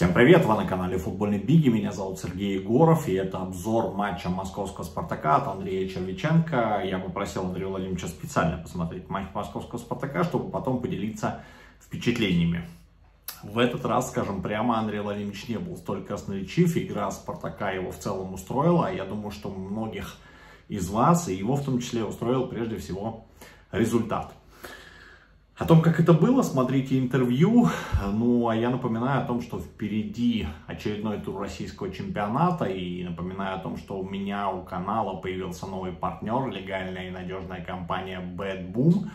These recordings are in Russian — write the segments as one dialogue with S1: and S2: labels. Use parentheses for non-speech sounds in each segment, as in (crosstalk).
S1: Всем привет, вы на канале Футбольный Биги, меня зовут Сергей Егоров, и это обзор матча московского Спартака от Андрея Червиченко. Я попросил Андрея Владимировича специально посмотреть матч московского Спартака, чтобы потом поделиться впечатлениями. В этот раз, скажем прямо, Андрей Владимирович не был столь красноречив, игра Спартака его в целом устроила, я думаю, что многих из вас, и его в том числе, устроил прежде всего результат. О том, как это было, смотрите интервью. Ну, а я напоминаю о том, что впереди очередной тур российского чемпионата. И напоминаю о том, что у меня у канала появился новый партнер, легальная и надежная компания Bad Boom,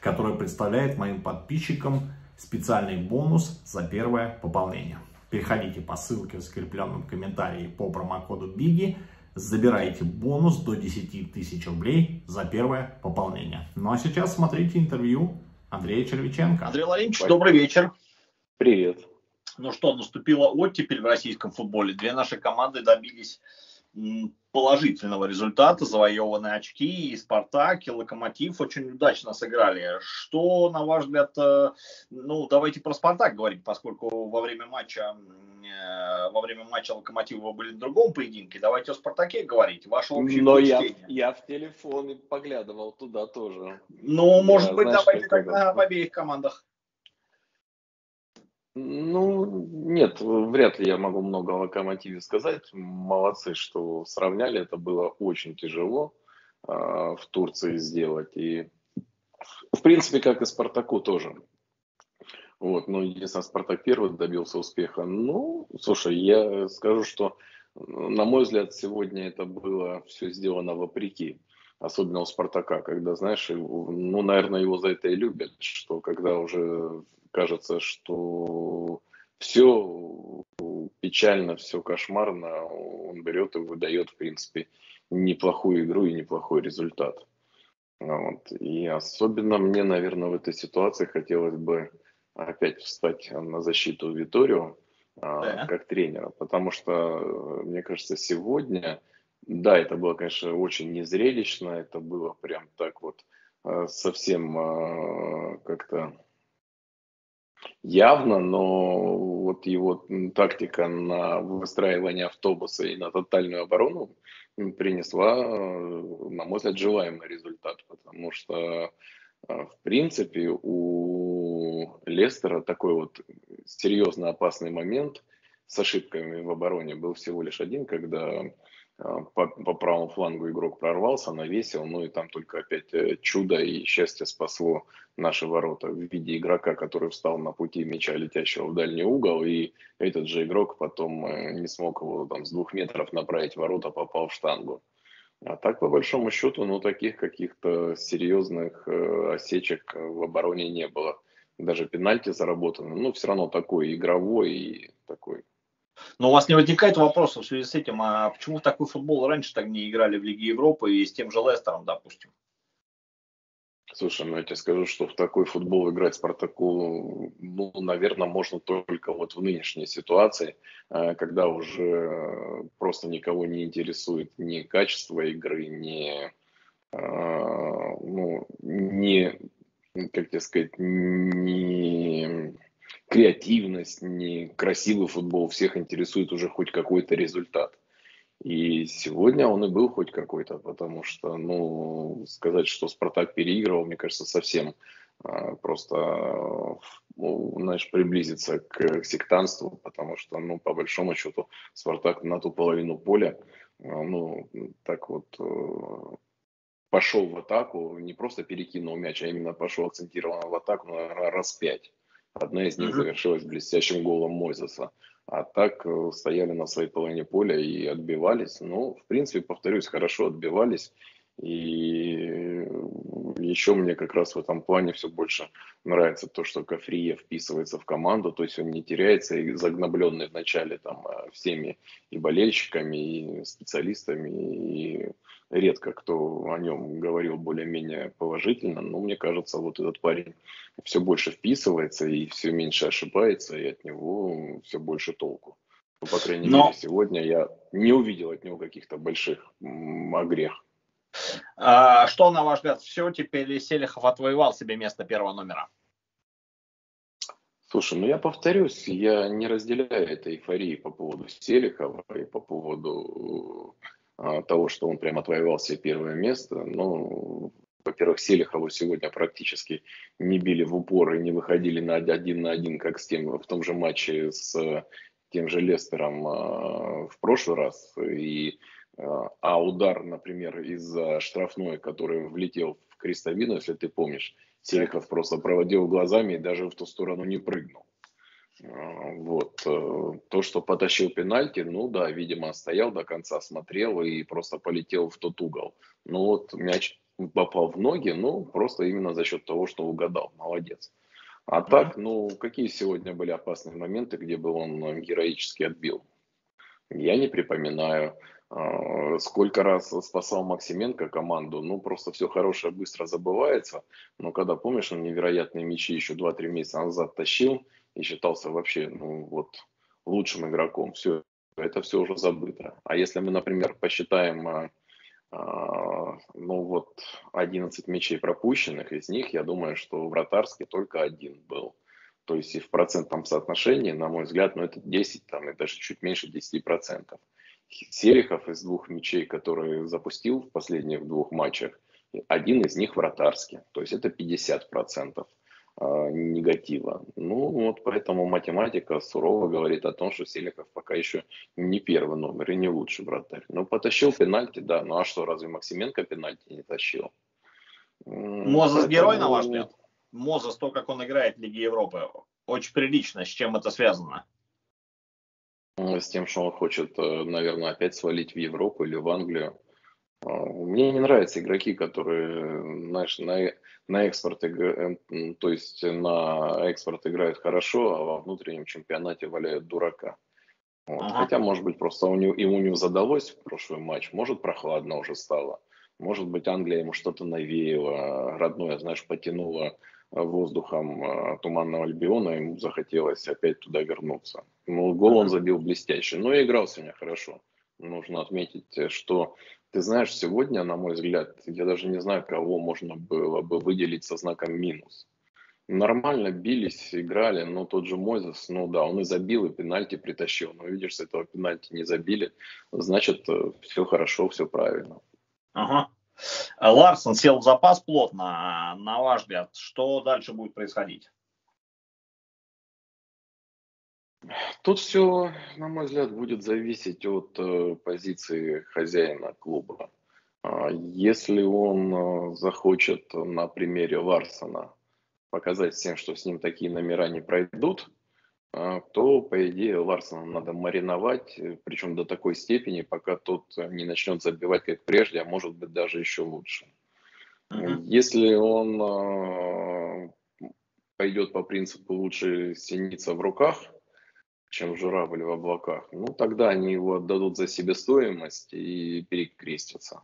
S1: которая представляет моим подписчикам специальный бонус за первое пополнение. Переходите по ссылке в скрепленном комментарии по промокоду BIGI, забирайте бонус до 10 тысяч рублей за первое пополнение. Ну а сейчас смотрите интервью Андрея Червиченко.
S2: Андрей Владимирович, добрый вечер.
S3: Привет.
S2: Ну что, наступила оттепель в российском футболе. Две наши команды добились положительного результата, завоеванные очки, и «Спартак», и «Локомотив» очень удачно сыграли. Что, на ваш взгляд, э, ну, давайте про «Спартак» говорить, поскольку во время матча, э, во время матча «Локомотива» были в другом поединке, давайте о «Спартаке» говорить, ваше общее
S3: Но я, я в телефон поглядывал туда тоже.
S2: Ну, может я, быть, знаешь, давайте тогда в обеих командах.
S3: Ну, нет, вряд ли я могу много о Локомотиве сказать. Молодцы, что сравняли. Это было очень тяжело э, в Турции сделать. И, в принципе, как и Спартаку тоже. Вот, но единственное, Спартак первый добился успеха. Ну, слушай, я скажу, что, на мой взгляд, сегодня это было все сделано вопреки. Особенно у Спартака, когда, знаешь, ну, наверное, его за это и любят, что когда уже кажется, что все печально, все кошмарно, он берет и выдает, в принципе, неплохую игру и неплохой результат. Вот. И особенно мне, наверное, в этой ситуации хотелось бы опять встать на защиту Виторио да. как тренера, потому что, мне кажется, сегодня, да, это было, конечно, очень незрелищно, это было прям так вот а, совсем а, как-то явно, но вот его тактика на выстраивание автобуса и на тотальную оборону принесла, на мой взгляд, желаемый результат, потому что а, в принципе у Лестера такой вот серьезно опасный момент с ошибками в обороне был всего лишь один, когда по, по правому флангу игрок прорвался, навесил, ну и там только опять э, чудо и счастье спасло наши ворота в виде игрока, который встал на пути мяча, летящего в дальний угол, и этот же игрок потом э, не смог его там с двух метров направить ворота, попал в штангу. А так, по большому счету, ну, таких каких-то серьезных э, осечек в обороне не было. Даже пенальти заработаны, ну, все равно такой игровой и такой
S2: но у вас не возникает вопроса в связи с этим, а почему в такой футбол раньше так не играли в Лиге Европы и с тем же Лестером, допустим?
S3: Слушай, ну я тебе скажу, что в такой футбол играть Спартаку, ну, наверное, можно только вот в нынешней ситуации, э, когда уже просто никого не интересует ни качество игры, ни, э, ну, ни, как тебе сказать, ни креативность, не красивый футбол, всех интересует уже хоть какой-то результат. И сегодня он и был хоть какой-то, потому что, ну, сказать, что Спартак переигрывал, мне кажется, совсем а, просто, ну, знаешь, приблизиться к, сектанству, потому что, ну, по большому счету, Спартак на ту половину поля, а, ну, так вот э, пошел в атаку, не просто перекинул мяч, а именно пошел акцентированно в атаку, наверное, раз пять. Одна из них завершилась блестящим голом Мойзеса. А так э, стояли на своей половине поля и отбивались. Ну, в принципе, повторюсь, хорошо отбивались. И еще мне как раз в этом плане все больше нравится то, что Кафрия вписывается в команду, то есть он не теряется и загнобленный вначале там э, всеми и болельщиками, и специалистами, и редко кто о нем говорил более-менее положительно, но мне кажется, вот этот парень все больше вписывается и все меньше ошибается, и от него все больше толку. Ну, по крайней но... мере, сегодня я не увидел от него каких-то больших огрех.
S2: А, что, на ваш взгляд, все, теперь Селихов отвоевал себе место первого номера?
S3: Слушай, ну я повторюсь, я не разделяю этой эйфории по поводу Селихова и по поводу а, того, что он прямо отвоевал себе первое место. Ну, во-первых, Селихову сегодня практически не били в упор и не выходили на один на один, как с тем, в том же матче с тем же Лестером а, в прошлый раз. И, а, а удар, например, из-за штрафной, который влетел в крестовину, если ты помнишь, Селихов просто проводил глазами и даже в ту сторону не прыгнул. А, вот. Э, то, что потащил пенальти, ну да, видимо, стоял до конца, смотрел и просто полетел в тот угол. Ну вот мяч попал в ноги, ну просто именно за счет того, что угадал. Молодец. А так, ну какие сегодня были опасные моменты, где бы он героически отбил? Я не припоминаю. А, сколько раз спасал Максименко команду, ну просто все хорошее быстро забывается. Но когда, помнишь, он невероятные мячи еще 2-3 месяца назад тащил и считался вообще, ну вот, лучшим игроком. Все, это все уже забыто. А если мы, например, посчитаем, а, а, ну вот, 11 мячей пропущенных, из них, я думаю, что вратарский только один был. То есть и в процентном соотношении, на мой взгляд, ну это 10, там, и даже чуть меньше 10 процентов. Селихов из двух мячей, которые запустил в последних двух матчах, один из них вратарский. То есть это 50% а, негатива. Ну вот поэтому математика сурово говорит о том, что Селихов пока еще не первый номер и не лучший вратарь. Ну потащил пенальти, да. Ну а что, разве Максименко пенальти не тащил?
S2: Мозес поэтому... герой, на ваш взгляд? Мозес, то, как он играет в Лиге Европы, очень прилично. С чем это связано?
S3: С тем, что он хочет, э, наверное, опять свалить в Европу или в Англию. А, мне не нравятся игроки, которые, знаешь, на, на экспорт, э, то есть на экспорт играют хорошо, а во внутреннем чемпионате валяют дурака. Вот. Ага. Хотя, может быть, просто у него, ему не задалось в прошлый матч, может, прохладно уже стало. Может быть, Англия ему что-то навеяла, родное, знаешь, потянуло воздухом э, Туманного Альбиона, ему захотелось опять туда вернуться. Ну, гол он забил блестящий, но и играл сегодня хорошо. Нужно отметить, что ты знаешь, сегодня, на мой взгляд, я даже не знаю, кого можно было бы выделить со знаком минус. Нормально бились, играли, но тот же Мойзес, ну да, он и забил, и пенальти притащил. Но видишь, с этого пенальти не забили, значит, э, все хорошо, все правильно.
S2: Ага. Ларсон сел в запас плотно. На ваш взгляд, что дальше будет происходить?
S3: Тут все, на мой взгляд, будет зависеть от э, позиции хозяина клуба. А, если он э, захочет на примере Ларсона показать всем, что с ним такие номера не пройдут, а, то, по идее, Ларсона надо мариновать, э, причем до такой степени, пока тот не начнет забивать как прежде, а может быть даже еще лучше. Uh-huh. Если он э, пойдет по принципу лучше синица в руках, чем журавль в облаках, ну тогда они его отдадут за себестоимость и перекрестятся.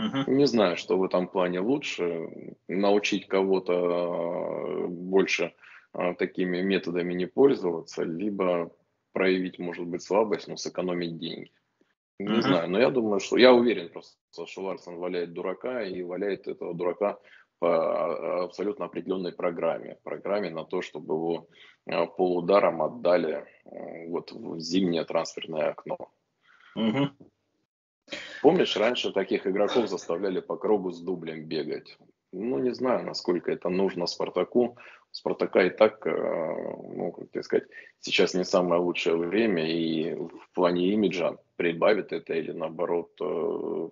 S3: Uh-huh. Не знаю, что в этом плане лучше, научить кого-то больше а, такими методами не пользоваться, либо проявить, может быть, слабость, но сэкономить деньги. Не uh-huh. знаю, но я думаю, что я уверен просто, что Ларсон валяет дурака и валяет этого дурака по а, абсолютно определенной программе. Программе на то, чтобы его а, полударом отдали вот в зимнее трансферное окно. Угу. Помнишь, раньше таких игроков заставляли по кругу с дублем бегать. Ну, не знаю, насколько это нужно Спартаку. Спартака и так, э, ну, как тебе сказать, сейчас не самое лучшее время, и в плане имиджа прибавит это или наоборот э,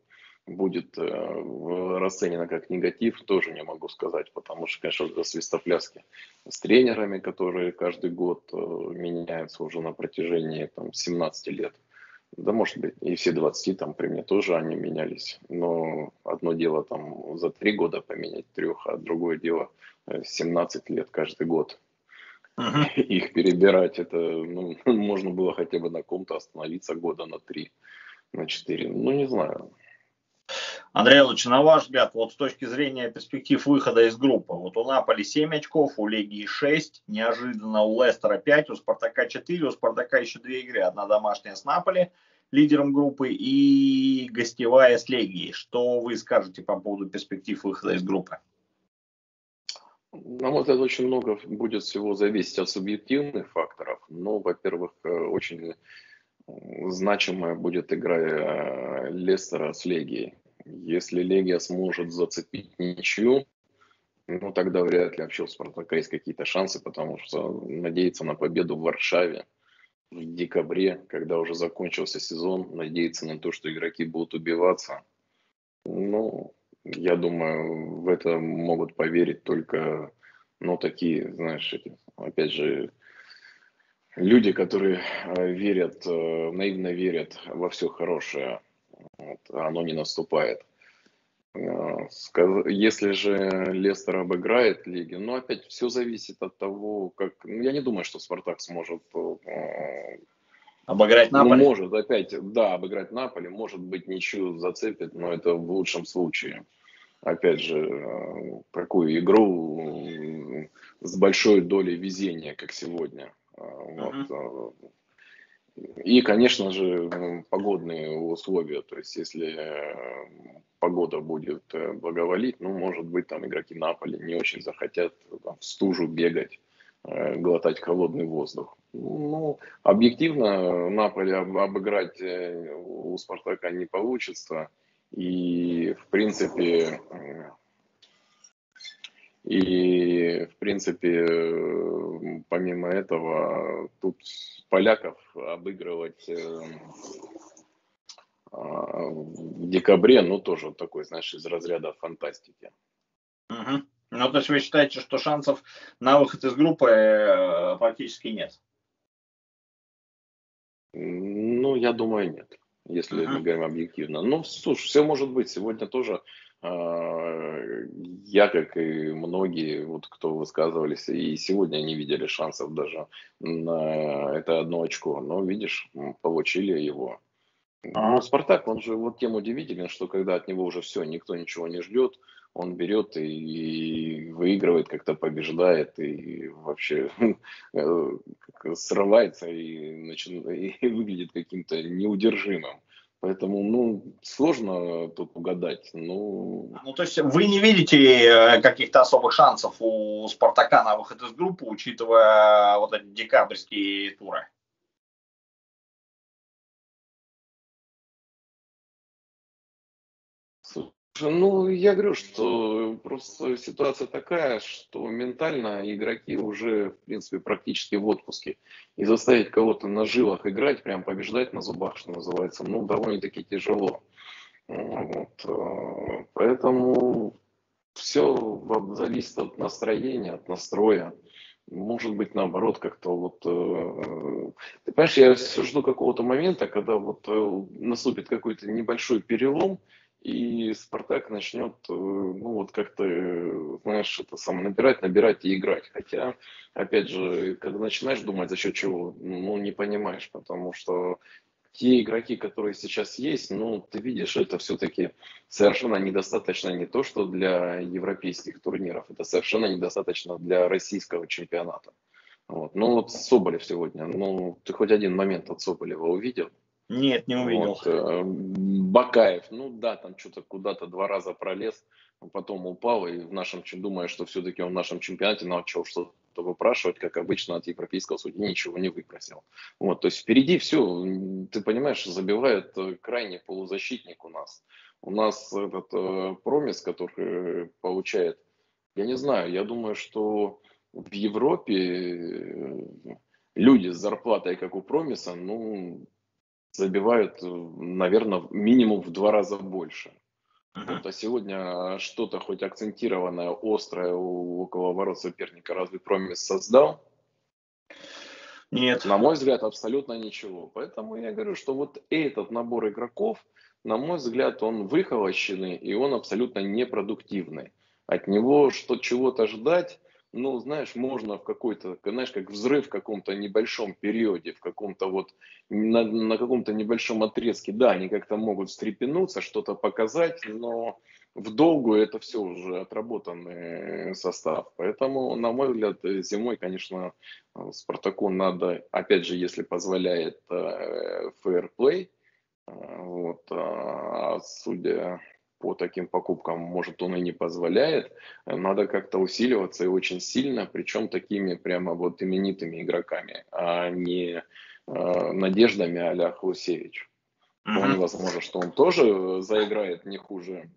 S3: будет э, расценено как негатив, тоже не могу сказать, потому что, конечно, свистопляски с тренерами, которые каждый год меняются уже на протяжении там, 17 лет. Да, может быть, и все 20 там при мне тоже они менялись. Но одно дело там за три года поменять трех, а другое дело 17 э, лет каждый год. Uh-huh. (laughs) Их перебирать, это ну, (laughs) можно было хотя бы на ком-то остановиться года на три, на четыре. Ну, не знаю.
S2: Андрей Ильич, на ваш взгляд, вот с точки зрения перспектив выхода из группы, вот у Наполи 7 очков, у Легии 6, неожиданно у Лестера 5, у Спартака 4, у Спартака еще две игры, одна домашняя с Наполи, лидером группы, и гостевая с Легией. Что вы скажете по поводу перспектив выхода из группы?
S3: На мой взгляд, очень много будет всего зависеть от субъективных факторов. Но, во-первых, э, очень значимая будет игра э, Лестера с Легией. Если Легия сможет зацепить ничью, ну тогда вряд ли вообще у Спартака есть какие-то шансы, потому что надеяться на победу в Варшаве в декабре, когда уже закончился сезон, надеяться на то, что игроки будут убиваться, ну, я думаю, в это могут поверить только, ну, такие, знаешь, эти, опять же, люди, которые э, верят, э, наивно верят во все хорошее, вот, оно не наступает. Э, если же Лестер обыграет лиги, ну опять все зависит от того, как... Ну, я не думаю, что Спартак сможет...
S2: Обыграть ну, Наполе?
S3: Может опять, да, обыграть Наполе, может быть ничью зацепит, но это в лучшем случае. Опять же, такую игру с большой долей везения, как сегодня. Вот. Uh-huh. И, конечно же, погодные условия. То есть, если э, погода будет э, благоволить, ну, может быть, там игроки Наполи не очень захотят там, в стужу бегать, э, глотать холодный воздух. Ну, объективно, Наполи обыграть у Спартака не получится. И, в принципе, и, в принципе, помимо этого, тут поляков обыгрывать э, а, в декабре, ну, тоже такой, знаешь, из разряда фантастики.
S2: Угу. Ну, то есть вы считаете, что шансов на выход из группы э, практически нет?
S3: Ну, я думаю, нет, если uh-huh. мы говорим объективно. Ну, слушай, все может быть. Сегодня тоже я, как и многие, вот кто высказывались, и сегодня не видели шансов даже на это одно очко. Но, видишь, получили его. Ну, Спартак, он же вот тем удивителен, что когда от него уже все, никто ничего не ждет, он берет и выигрывает, как-то побеждает и вообще (laughs) э, срывается и, начинает, и выглядит каким-то неудержимым. Поэтому, ну, сложно тут угадать. Ну...
S2: ну, то есть вы не видите э, каких-то особых шансов у Спартака на выход из группы, учитывая вот эти декабрьские туры?
S3: Ну, я говорю, что просто ситуация такая, что ментально игроки уже, в принципе, практически в отпуске. И заставить кого-то на жилах играть, прям побеждать на зубах, что называется, ну, довольно-таки тяжело. Вот. Э, поэтому все зависит от настроения, от настроя. Может быть, наоборот, как-то вот... Э, ты понимаешь, я все жду какого-то момента, когда вот э, наступит какой-то небольшой перелом, и Спартак начнет, э, ну вот как-то, знаешь, это самое, набирать, набирать и играть. Хотя, опять же, когда начинаешь думать, за счет чего, ну не понимаешь, потому что те игроки, которые сейчас есть, ну, ты видишь, это все-таки совершенно недостаточно не то, что для европейских турниров, это совершенно недостаточно для российского чемпионата. Вот. Ну, вот Соболев сегодня, ну, ты хоть один момент от Соболева увидел?
S2: Нет, не увидел. Вот, э,
S3: Бакаев, ну да, там что-то куда-то два раза пролез, потом упал, и в нашем, думая, что все-таки он в нашем чемпионате начал что-то выпрашивать, как обычно от европейского судьи, ничего не выпросил. Вот, то есть впереди все, ты понимаешь, забивает э, крайний полузащитник у нас. У нас этот э, промис, который получает, я не знаю, я думаю, что в Европе люди с зарплатой, как у Промиса, ну, забивают, э, наверное, минимум в два раза больше. Uh-huh. Вот, а сегодня что-то хоть акцентированное, острое у, около ворот соперника разве Промис создал? Нет. На мой взгляд, абсолютно ничего. Поэтому я говорю, что вот этот набор игроков, на мой взгляд, он выхолощенный и он абсолютно непродуктивный. От него что чего-то ждать, ну, знаешь, можно в какой-то, знаешь, как взрыв в каком-то небольшом периоде, в каком-то вот, на, на каком-то небольшом отрезке, да, они как-то могут встрепенуться, что-то показать, но в долгую это все уже отработанный состав. Поэтому, на мой взгляд, зимой, конечно, Спартаку надо, опять же, если позволяет фэрплей, э, вот, а судя по таким покупкам, может, он и не позволяет. Надо как-то усиливаться и очень сильно, причем такими прямо вот именитыми игроками, а не э, надеждами а-ля Хлусевич. Mm-hmm. Вполне возможно, что он тоже заиграет не хуже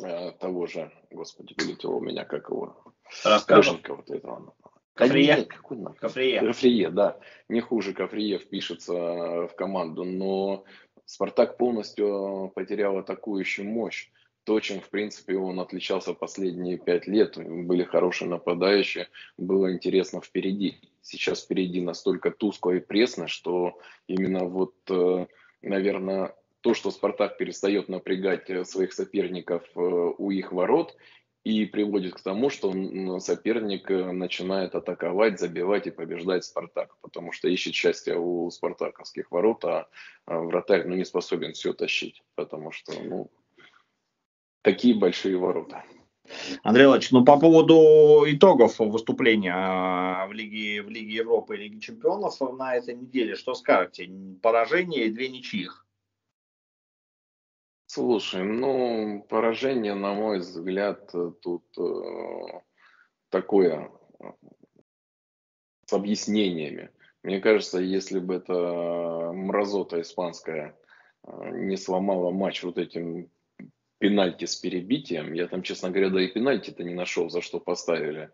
S3: э, того же, господи, вылетело у меня, как его,
S2: Рассказчика
S3: вот этого.
S2: Кафрие?
S3: Да какой Кафрие. Кафрие, да. Не хуже Кафрие впишется в команду, но Спартак полностью потерял атакующую мощь. То, чем, в принципе, он отличался последние пять лет. Были хорошие нападающие, было интересно впереди. Сейчас впереди настолько тускло и пресно, что именно вот, э, наверное, то, что Спартак перестает напрягать э, своих соперников э, у их ворот, и приводит к тому, что соперник э, начинает атаковать, забивать и побеждать Спартак, потому что ищет счастье у спартаковских ворот, а, а вратарь ну, не способен все тащить, потому что ну, такие большие ворота.
S2: Андрей Ильич, ну по поводу итогов выступления а, в Лиге, в Лиге Европы и Лиге Чемпионов на этой неделе, что скажете? Поражение и две ничьих.
S3: Слушай, ну, поражение, на мой взгляд, тут э, такое э, с объяснениями. Мне кажется, если бы эта мразота испанская э, не сломала матч вот этим пенальти с перебитием, я там, честно говоря, да и пенальти-то не нашел, за что поставили.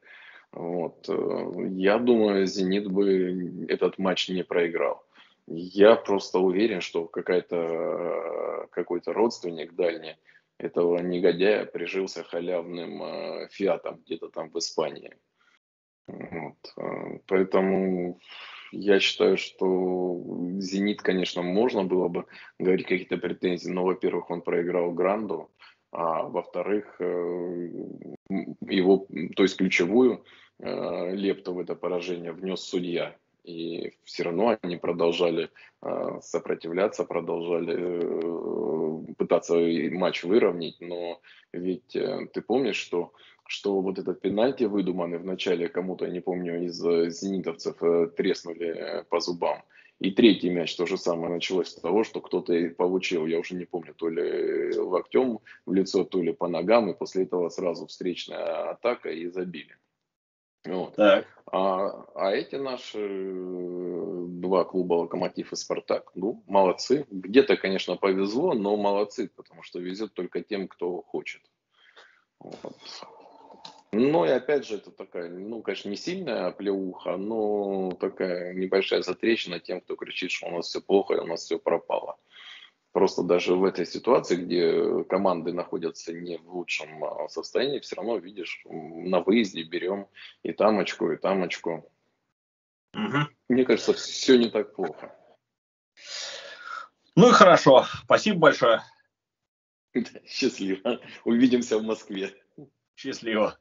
S3: Вот. Э, я думаю, «Зенит» бы этот матч не проиграл. Я просто уверен, что какая-то, какой-то родственник дальний этого негодяя прижился халявным э, фиатом где-то там в Испании. Вот. Э, поэтому я считаю, что «Зенит», конечно, можно было бы говорить какие-то претензии, но, во-первых, он проиграл Гранду, а во-вторых, э, его, то есть ключевую лепту в это поражение внес судья. И все равно они продолжали э, сопротивляться, продолжали э, пытаться матч выровнять. Но ведь э, ты помнишь, что, что вот этот пенальти выдуманный в начале кому-то, я не помню, из зенитовцев э, треснули по зубам. И третий мяч то же самое началось с того, что кто-то получил, я уже не помню, то ли локтем в лицо, то ли по ногам, и после этого сразу встречная атака и забили. Вот. Так. А, а эти наши э, два клуба Локомотив и Спартак, ну, молодцы. Где-то, конечно, повезло, но молодцы, потому что везет только тем, кто хочет. Вот. Ну и опять же, это такая, ну, конечно, не сильная плеуха, но такая небольшая затрещина тем, кто кричит, что у нас все плохо и у нас все пропало. Просто даже в этой ситуации, где команды находятся не в лучшем а, состоянии, все равно видишь, на выезде берем и там очко, и там очко. Угу. Мне кажется, все не так плохо.
S2: Ну и хорошо. Спасибо большое. (laughs)
S3: Счастливо. Увидимся в Москве.
S2: Счастливо.